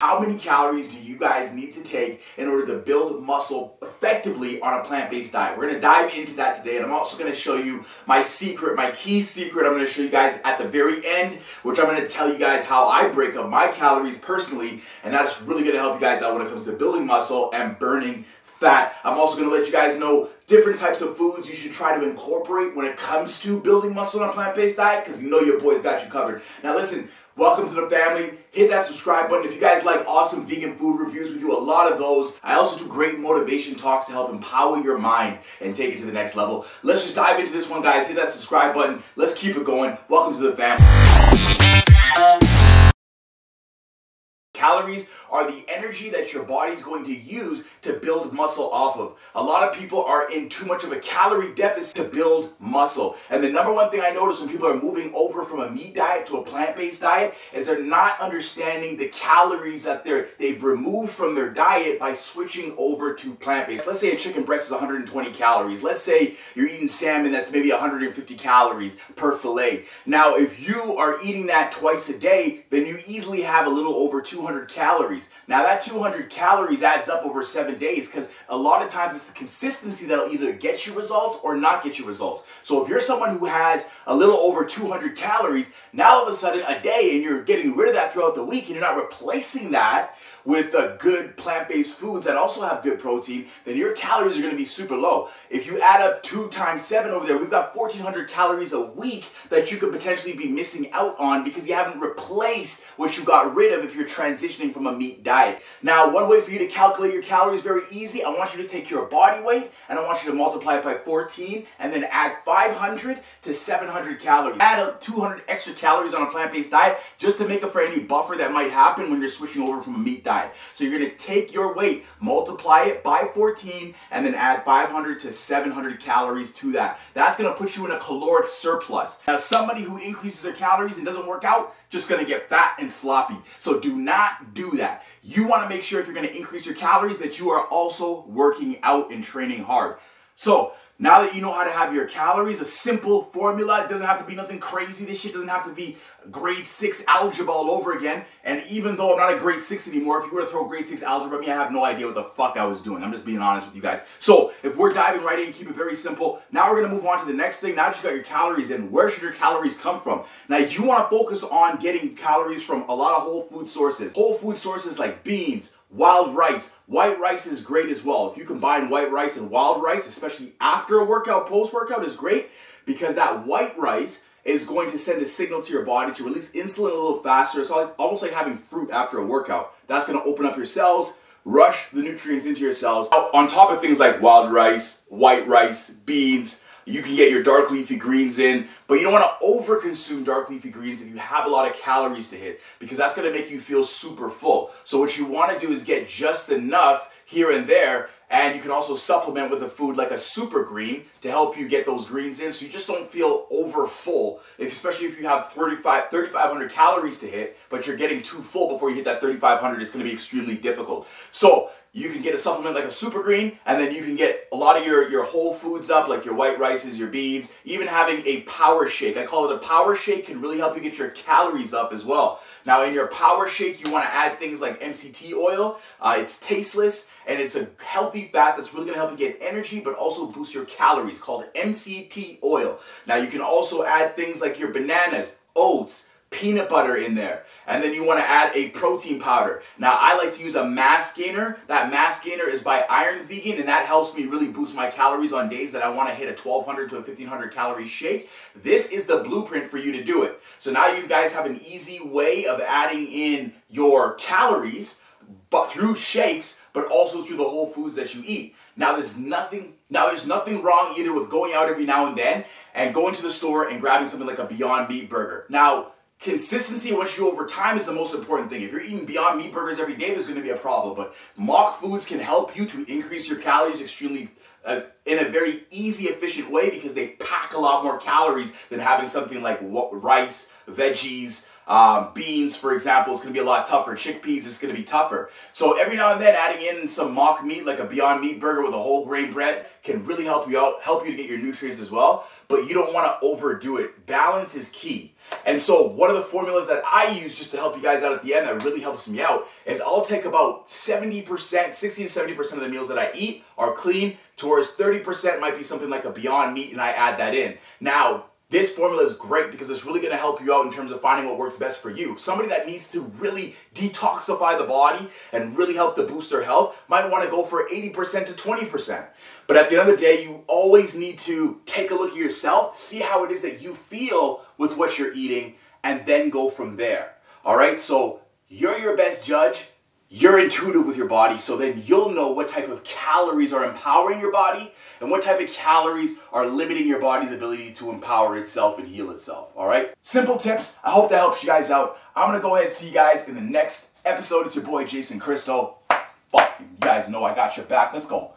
How many calories do you guys need to take in order to build muscle effectively on a plant-based diet? We're gonna dive into that today, and I'm also gonna show you my secret, my key secret. I'm gonna show you guys at the very end, which I'm gonna tell you guys how I break up my calories personally, and that's really gonna help you guys out when it comes to building muscle and burning fat. I'm also gonna let you guys know different types of foods you should try to incorporate when it comes to building muscle on a plant-based diet, because you know your boy's got you covered. Now listen, Welcome to the family. Hit that subscribe button. If you guys like awesome vegan food reviews, we do a lot of those. I also do great motivation talks to help empower your mind and take it to the next level. Let's just dive into this one, guys. Hit that subscribe button. Let's keep it going. Welcome to the family. Calories are the energy that your body's going to use to build muscle off of. A lot of people are in too much of a calorie deficit to build muscle. And the number one thing I notice when people are moving over from a meat diet to a plant-based diet is they're not understanding the calories that they're, they've removed from their diet by switching over to plant-based. Let's say a chicken breast is 120 calories. Let's say you're eating salmon that's maybe 150 calories per fillet. Now, if you are eating that twice a day, then you easily have a little over 200 calories. Now that 200 calories adds up over seven days because a lot of times it's the consistency that'll either get you results or not get you results. So if you're someone who has a little over 200 calories, now all of a sudden a day and you're getting rid of that throughout the week and you're not replacing that with uh, good plant-based foods that also have good protein, then your calories are going to be super low. If you add up two times seven over there, we've got 1,400 calories a week that you could potentially be missing out on because you haven't replaced what you got rid of if you're transitioning from a meat diet. Now, one way for you to calculate your calories very easy. I want you to take your body weight and I want you to multiply it by 14 and then add 500 to 700 calories. Add 200 extra calories on a plant-based diet just to make up for any buffer that might happen when you're switching over from a meat diet. So you're gonna take your weight, multiply it by 14, and then add 500 to 700 calories to that. That's gonna put you in a caloric surplus. Now somebody who increases their calories and doesn't work out, just gonna get fat and sloppy. So do not do that. You wanna make sure if you're gonna increase your calories that you are also working out and training hard. So now that you know how to have your calories, a simple formula, it doesn't have to be nothing crazy. This shit doesn't have to be grade six algebra all over again. And even though I'm not a grade six anymore, if you were to throw grade six algebra at me, I have no idea what the fuck I was doing. I'm just being honest with you guys. So if we're diving right in, keep it very simple. Now we're gonna move on to the next thing. Now that you got your calories in, where should your calories come from? Now you wanna focus on getting calories from a lot of whole food sources. Whole food sources like beans, wild rice. White rice is great as well. If you combine white rice and wild rice, especially after a workout, post-workout is great because that white rice is going to send a signal to your body to release insulin a little faster. It's almost like having fruit after a workout. That's going to open up your cells, rush the nutrients into your cells. On top of things like wild rice, white rice, beans, you can get your dark leafy greens in, but you don't want to overconsume dark leafy greens if you have a lot of calories to hit because that's going to make you feel super full. So what you want to do is get just enough here and there and you can also supplement with a food like a super green to help you get those greens in so you just don't feel over full, if, especially if you have 35, 3,500 calories to hit, but you're getting too full before you hit that 3,500, it's going to be extremely difficult. So you can get a supplement like a super green and then you can get a lot of your, your whole foods up like your white rices, your beans, even having a power shake. I call it a power shake can really help you get your calories up as well. Now in your power shake you want to add things like MCT oil. Uh, it's tasteless and it's a healthy fat that's really going to help you get energy but also boost your calories called MCT oil. Now you can also add things like your bananas, oats, peanut butter in there. And then you want to add a protein powder. Now I like to use a mass gainer. That mass gainer is by Iron Vegan and that helps me really boost my calories on days that I want to hit a 1200 to a 1500 calorie shake. This is the blueprint for you to do it. So now you guys have an easy way of adding in your calories but through shakes, but also through the whole foods that you eat. Now there's nothing now there's nothing wrong either with going out every now and then and going to the store and grabbing something like a Beyond Meat burger. Now consistency what you do over time is the most important thing. If you're eating Beyond Meat burgers every day, there's going to be a problem. But mock foods can help you to increase your calories extremely in a very easy, efficient way because they pack a lot more calories than having something like rice, veggies, Um, beans, for example, is going to be a lot tougher. Chickpeas is going to be tougher. So every now and then, adding in some mock meat, like a Beyond Meat burger with a whole grain bread, can really help you out, help you to get your nutrients as well. But you don't want to overdo it. Balance is key. And so one of the formulas that I use just to help you guys out at the end that really helps me out is I'll take about 70%, 60 to 70% of the meals that I eat are clean, towards 30% might be something like a Beyond Meat and I add that in. Now, this formula is great because it's really going to help you out in terms of finding what works best for you. Somebody that needs to really detoxify the body and really help to boost their health might want to go for 80% to 20%. But at the end of the day, you always need to take a look at yourself, see how it is that you feel with what you're eating, and then go from there. All right, so you're your best judge you're intuitive with your body, so then you'll know what type of calories are empowering your body and what type of calories are limiting your body's ability to empower itself and heal itself. All right? Simple tips. I hope that helps you guys out. I'm gonna go ahead and see you guys in the next episode. It's your boy Jason Christo. Fuck, you guys know I got your back. Let's go.